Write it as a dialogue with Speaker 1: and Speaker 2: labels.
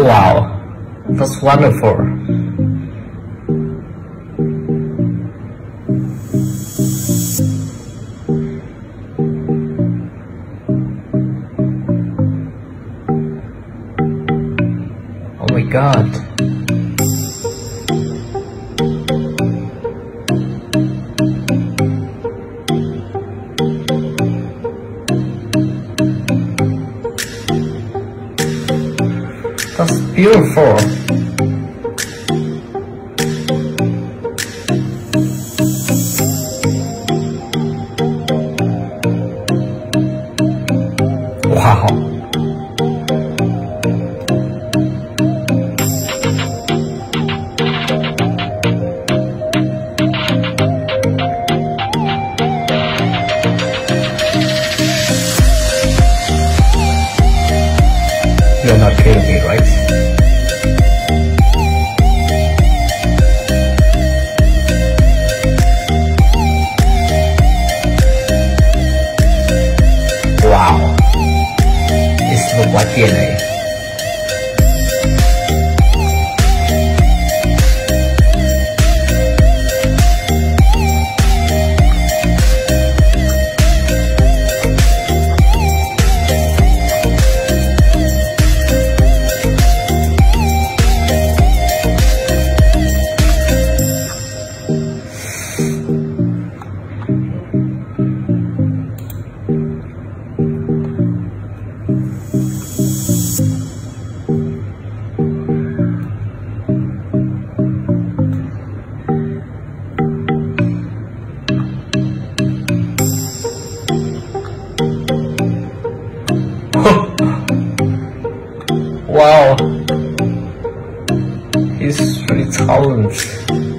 Speaker 1: Wow, that's wonderful. Oh my god. That's beautiful. Right? Wow. This looks like DNA. Wow. He's really talented.